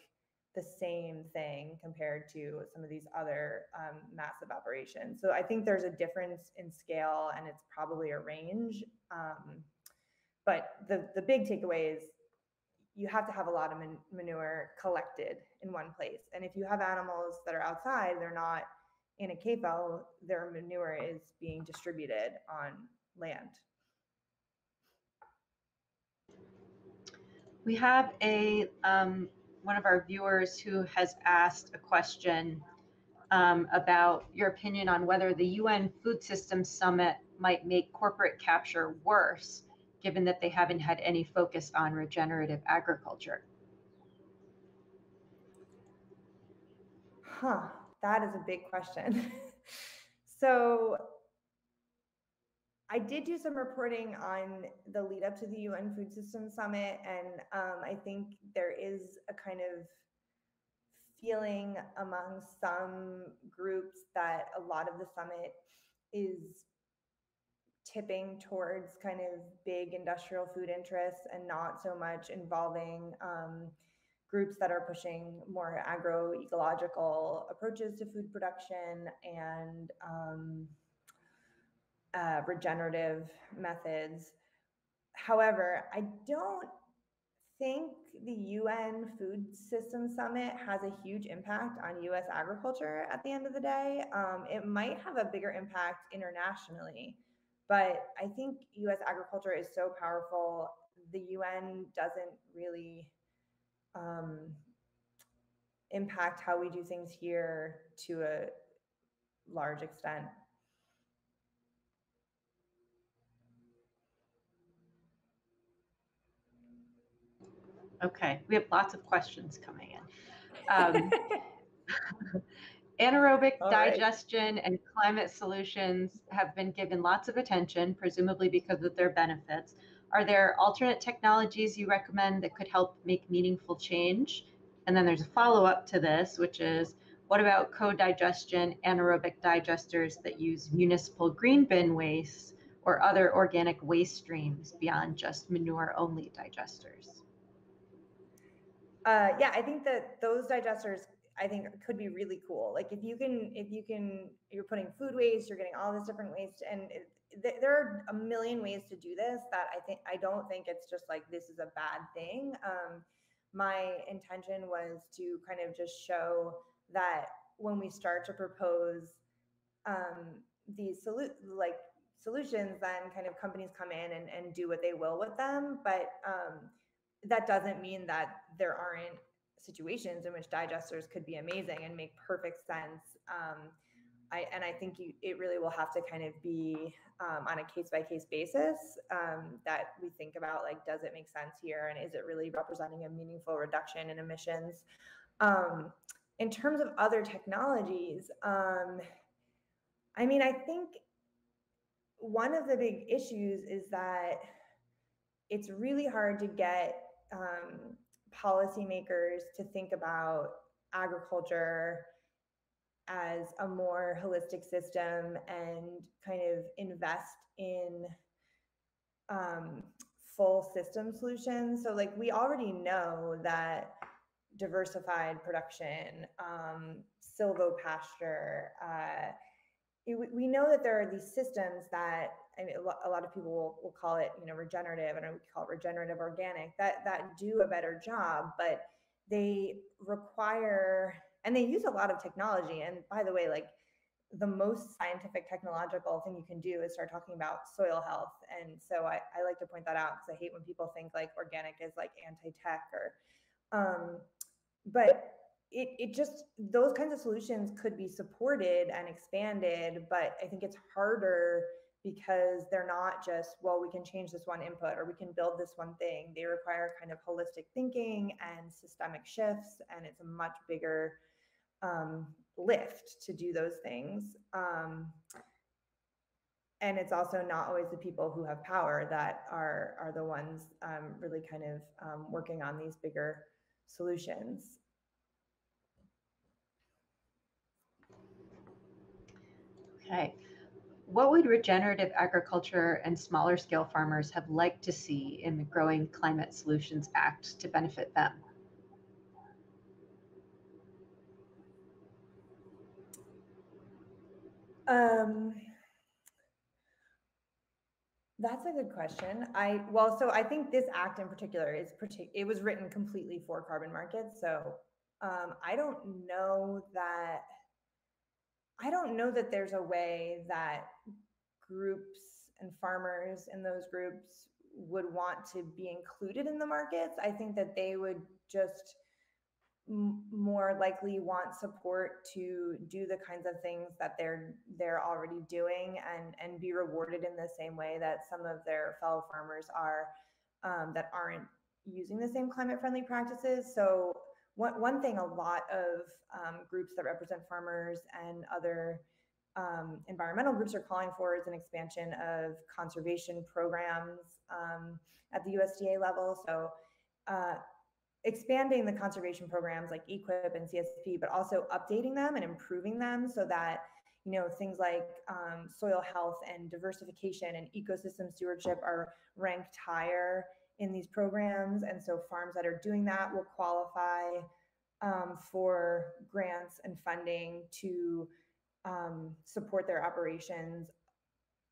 the same thing compared to some of these other um, massive operations. So i think there's a difference in scale and it's probably a range um, but the the big takeaway is you have to have a lot of man- manure collected in one place. And if you have animals that are outside they're not in a CAFO, their manure is being distributed on land. We have a um, one of our viewers who has asked a question um, about your opinion on whether the UN Food Systems Summit might make corporate capture worse, given that they haven't had any focus on regenerative agriculture. Huh, that is a big question. so I did do some reporting on the lead up to the UN Food Systems Summit, and um, I think there is a kind of feeling among some groups that a lot of the summit is tipping towards kind of big industrial food interests and not so much involving um, groups that are pushing more agroecological approaches to food production and um, uh, regenerative methods. However, I don't think the UN Food System Summit has a huge impact on US agriculture at the end of the day. Um, it might have a bigger impact internationally, but I think US agriculture is so powerful. The UN doesn't really um, impact how we do things here to a large extent. Okay, we have lots of questions coming in. Um, anaerobic All digestion right. and climate solutions have been given lots of attention, presumably because of their benefits. Are there alternate technologies you recommend that could help make meaningful change? And then there's a follow up to this, which is what about co digestion anaerobic digesters that use municipal green bin waste or other organic waste streams beyond just manure only digesters? Uh, yeah, I think that those digesters, I think, could be really cool. Like if you can, if you can, you're putting food waste, you're getting all this different waste, and it, th- there are a million ways to do this. That I think I don't think it's just like this is a bad thing. Um, my intention was to kind of just show that when we start to propose um, these solu- like solutions, then kind of companies come in and, and do what they will with them, but um, that doesn't mean that there aren't situations in which digesters could be amazing and make perfect sense. Um, I, and I think you, it really will have to kind of be um, on a case by case basis um, that we think about like, does it make sense here? And is it really representing a meaningful reduction in emissions? Um, in terms of other technologies, um, I mean, I think one of the big issues is that it's really hard to get um, policymakers to think about agriculture as a more holistic system and kind of invest in um, full system solutions. So, like, we already know that diversified production, um, silvopasture, uh, it, we know that there are these systems that I mean, a lot of people will, will call it, you know, regenerative, and we call it regenerative organic. That that do a better job, but they require and they use a lot of technology. And by the way, like the most scientific technological thing you can do is start talking about soil health. And so I, I like to point that out because I hate when people think like organic is like anti-tech or um, but it, it just those kinds of solutions could be supported and expanded, but I think it's harder because they're not just, well, we can change this one input or we can build this one thing. They require kind of holistic thinking and systemic shifts, and it's a much bigger um, lift to do those things. Um, and it's also not always the people who have power that are are the ones um, really kind of um, working on these bigger solutions. Okay what would regenerative agriculture and smaller scale farmers have liked to see in the Growing Climate Solutions Act to benefit them? Um, that's a good question. I well, so I think this act in particular is it was written completely for carbon markets. So um, I don't know that I don't know that there's a way that groups and farmers in those groups would want to be included in the markets. I think that they would just m- more likely want support to do the kinds of things that they're they're already doing and and be rewarded in the same way that some of their fellow farmers are um, that aren't using the same climate friendly practices. So one, one thing a lot of um, groups that represent farmers and other um, environmental groups are calling for is an expansion of conservation programs um, at the USDA level. So uh, expanding the conservation programs like EQIP and CSP, but also updating them and improving them so that you know things like um, soil health and diversification and ecosystem stewardship are ranked higher in these programs and so farms that are doing that will qualify um, for grants and funding to um, support their operations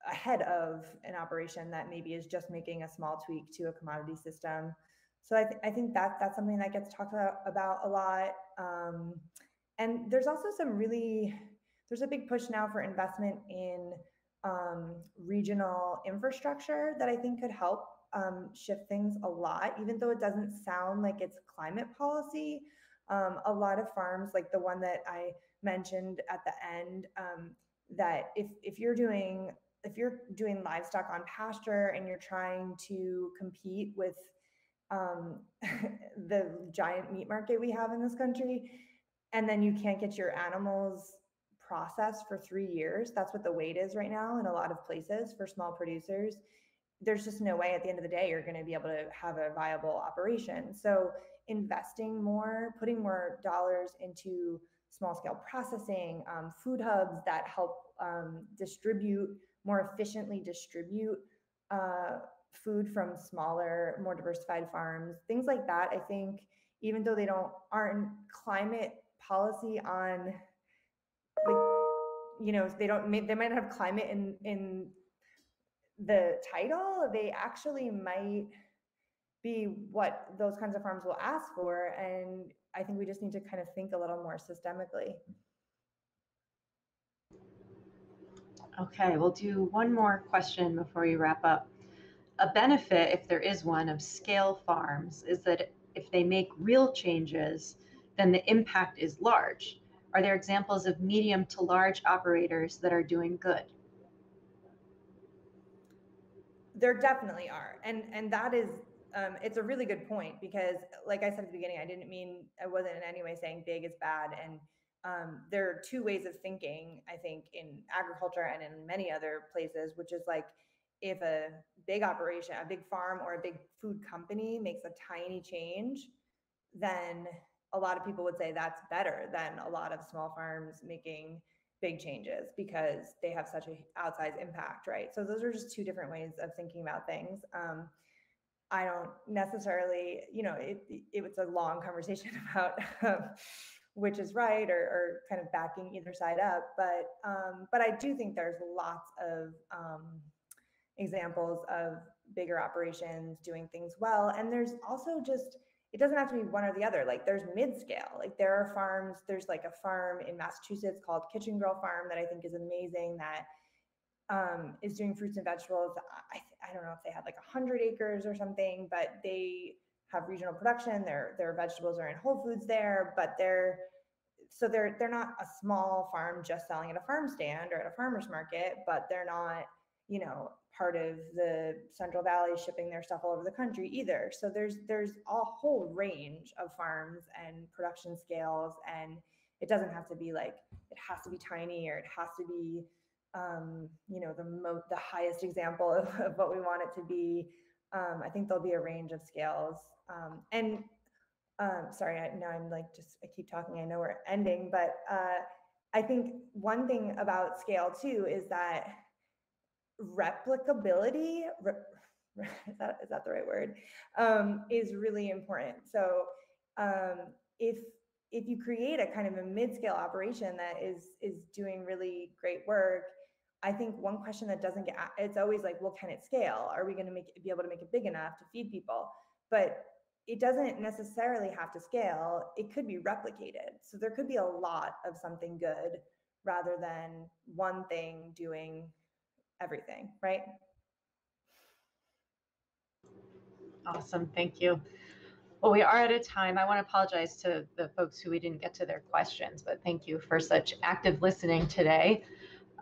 ahead of an operation that maybe is just making a small tweak to a commodity system so I, th- I think that that's something that gets talked about, about a lot. Um, and there's also some really, there's a big push now for investment in um, regional infrastructure that I think could help um, shift things a lot, even though it doesn't sound like it's climate policy. Um, a lot of farms, like the one that I mentioned at the end, um, that if if you're doing if you're doing livestock on pasture and you're trying to compete with um, the giant meat market we have in this country, and then you can't get your animals processed for three years. That's what the wait is right now in a lot of places for small producers. There's just no way at the end of the day you're going to be able to have a viable operation. So, investing more, putting more dollars into small scale processing, um, food hubs that help um, distribute more efficiently distribute uh, food from smaller, more diversified farms, things like that. I think even though they don't aren't climate policy on like you know they don't they might not have climate in in the title they actually might be what those kinds of farms will ask for and i think we just need to kind of think a little more systemically okay we'll do one more question before we wrap up a benefit, if there is one, of scale farms is that if they make real changes, then the impact is large. Are there examples of medium to large operators that are doing good? There definitely are, and and that is um, it's a really good point because, like I said at the beginning, I didn't mean I wasn't in any way saying big is bad, and um, there are two ways of thinking. I think in agriculture and in many other places, which is like if a big operation, a big farm or a big food company makes a tiny change, then a lot of people would say that's better than a lot of small farms making big changes because they have such an outsized impact, right? So those are just two different ways of thinking about things. Um, I don't necessarily, you know, it, it, it's a long conversation about um, which is right or, or, kind of backing either side up, but um, but I do think there's lots of um, examples of bigger operations doing things well. And there's also just, it doesn't have to be one or the other. Like there's mid scale, like there are farms, there's like a farm in Massachusetts called Kitchen Garden Farm that I think is amazing that um, is doing fruits and vegetables. I, I don't know if they have like 100 acres or something, but they have regional production. Their their vegetables are in Whole Foods there, but they're so they're they're not a small farm just selling at a farm stand or at a farmer's market, but they're not you know part of the Central Valley shipping their stuff all over the country either. So there's there's a whole range of farms and production scales, and it doesn't have to be like it has to be tiny or it has to be um, you know the mo- the highest example of, of what we want it to be. Um, I think there'll be a range of scales. Um, and um, sorry, I, now I'm like just I keep talking. I know we're ending, but uh, I think one thing about scale too is that replicability re, is that is that the right word um, is really important so um, if if you create a kind of a mid-scale operation that is is doing really great work i think one question that doesn't get it's always like well can it scale are we going to make be able to make it big enough to feed people but it doesn't necessarily have to scale it could be replicated so there could be a lot of something good rather than one thing doing everything, right? Awesome, thank you. Well, we are out of time. I want to apologize to the folks who we didn't get to their questions, but thank you for such active listening today.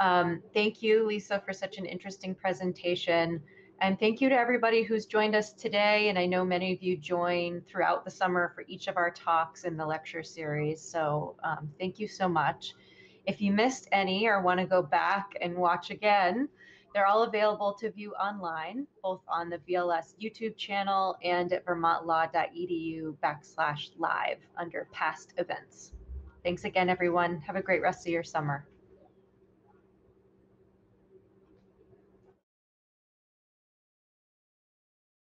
Um, thank you, Lisa, for such an interesting presentation. And thank you to everybody who's joined us today. And I know many of you join throughout the summer for each of our talks in the lecture series. So um, thank you so much. If you missed any or want to go back and watch again, they're all available to view online, both on the VLS YouTube channel and at vermontlaw.edu backslash live under past events. Thanks again, everyone. Have a great rest of your summer.